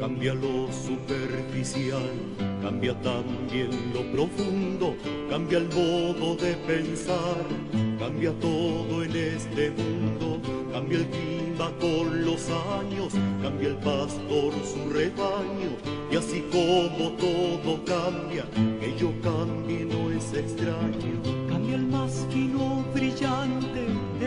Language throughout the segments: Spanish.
Cambia lo superficial, cambia también lo profundo, cambia el modo de pensar, cambia todo en este mundo, cambia el clima con los años, cambia el pastor su rebaño, y así como todo cambia, que yo cambie no es extraño. Cambia el más fino brillante, de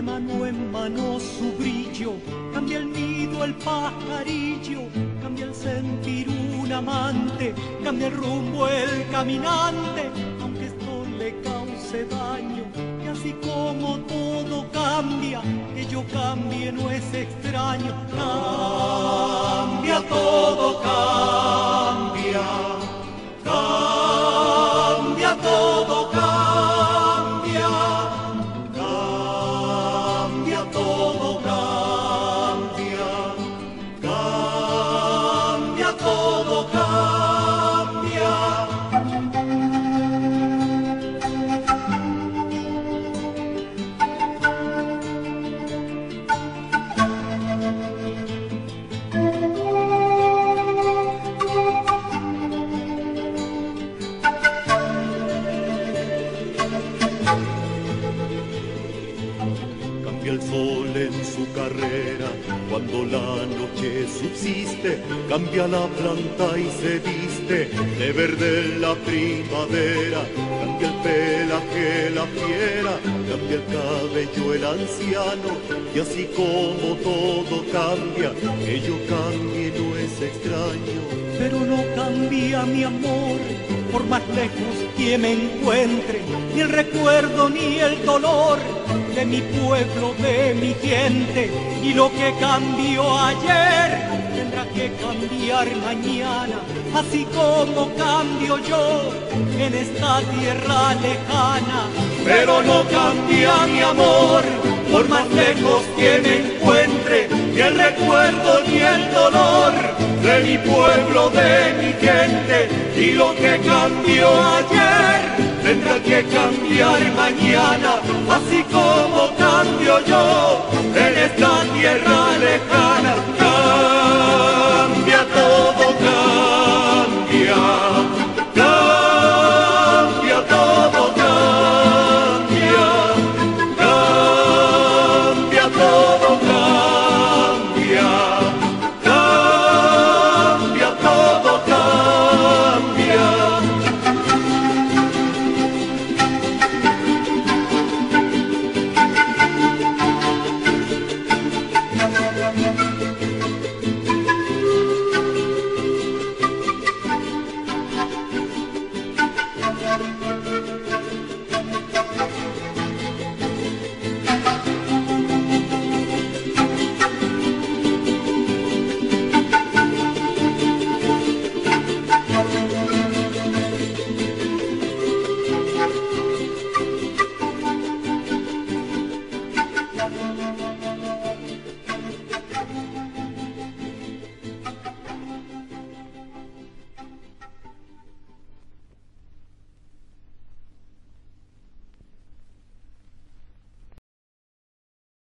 mano en mano su brillo, cambia el nido el pajarillo, cambia el sentir un amante, cambia el rumbo el caminante, aunque esto le cause daño, y así como todo cambia, que yo cambie no es extraño, cambia todo, cambia, el sol en su carrera. Cuando la noche subsiste, cambia la planta y se viste de verde la primavera, cambia el pelaje la fiera, cambia el cabello el anciano, y así como todo cambia, que yo cambie no es extraño. pero no cambia mi amor, por más lejos que me encuentre, ni el recuerdo ni el dolor de mi pueblo, de mi gente, y lo que cambió ayer tendrá que cambiar mañana, así como cambio yo en esta tierra lejana, pero no cambia mi amor, por más lejos que me encuentre, ni el recuerdo ni el dolor mi pueblo, de mi gente, y lo que cambió ayer tendrá que cambiar mañana, así como cambio yo